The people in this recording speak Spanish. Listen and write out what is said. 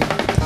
Gracias.